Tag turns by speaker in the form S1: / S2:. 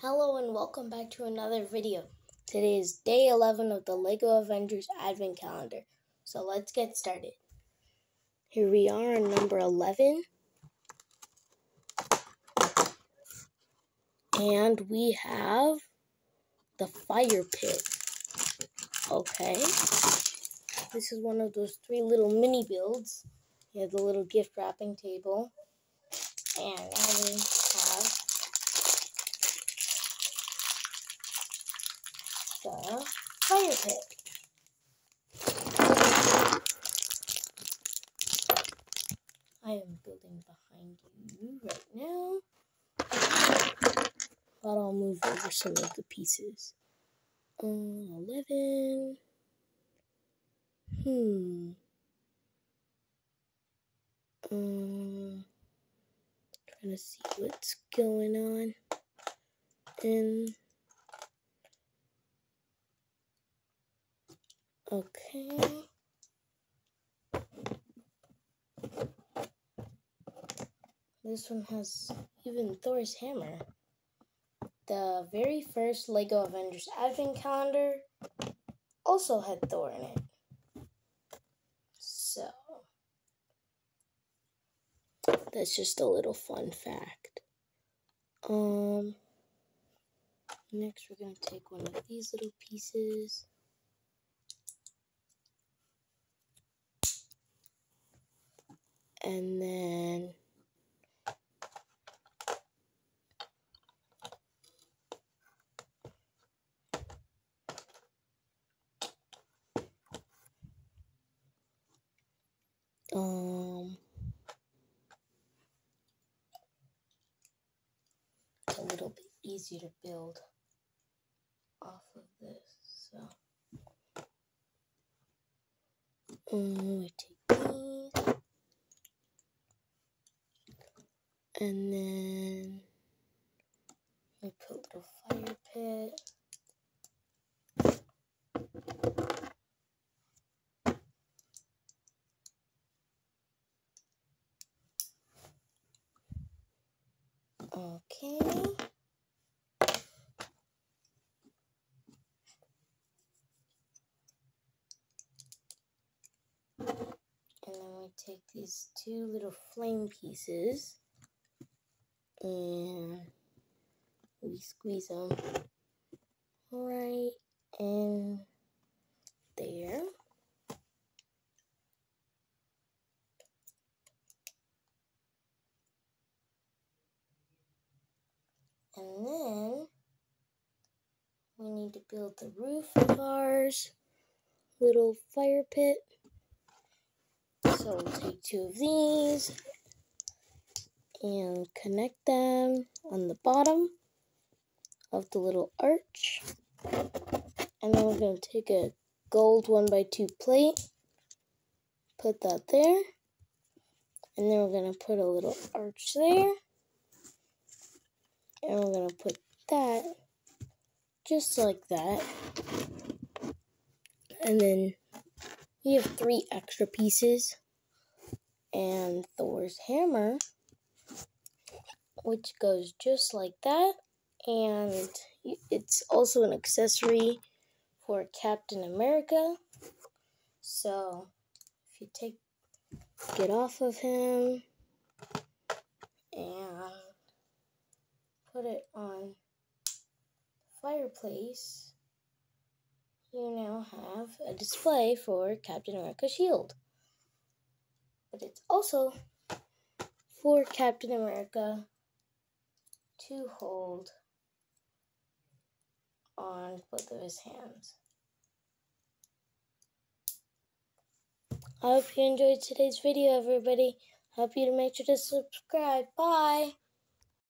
S1: Hello and welcome back to another video. Today is day 11 of the LEGO Avengers Advent Calendar. So let's get started. Here we are on number 11. And we have the fire pit. Okay. This is one of those three little mini builds. You have the little gift wrapping table. And now we have the fire pit. I am building behind you right now. But I'll move over some of the pieces. Um, 11. Hmm. Um, trying to see what's going on. And Okay. This one has even Thor's hammer. The very first LEGO Avengers Advent Calendar also had Thor in it. So, that's just a little fun fact. Um, next we're going to take one of these little pieces. And then um a little bit easier to build off of this so. Um, we take And then we put a little fire pit. Okay. And then we take these two little flame pieces and we squeeze them right in there. And then we need to build the roof of ours little fire pit. So we'll take two of these and connect them on the bottom of the little arch. And then we're going to take a gold 1 by 2 plate, put that there, and then we're going to put a little arch there, and we're going to put that just like that. And then we have three extra pieces and Thor's hammer which goes just like that. And it's also an accessory for Captain America. So if you take get off of him and put it on fireplace, you now have a display for Captain America shield. But it's also for Captain America to hold on both of his hands. I hope you enjoyed today's video, everybody. I hope you to make sure to subscribe. Bye.